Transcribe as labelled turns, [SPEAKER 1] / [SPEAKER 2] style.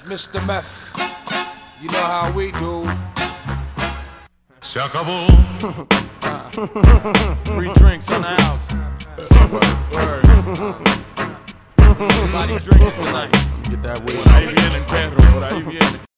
[SPEAKER 1] It's Mr. Meth. You know how we do.
[SPEAKER 2] Se acabó.
[SPEAKER 3] Free drinks in the house. Word. Everybody drinking tonight.
[SPEAKER 4] Get that way.
[SPEAKER 3] Por ahí viene perro, por ahí viene.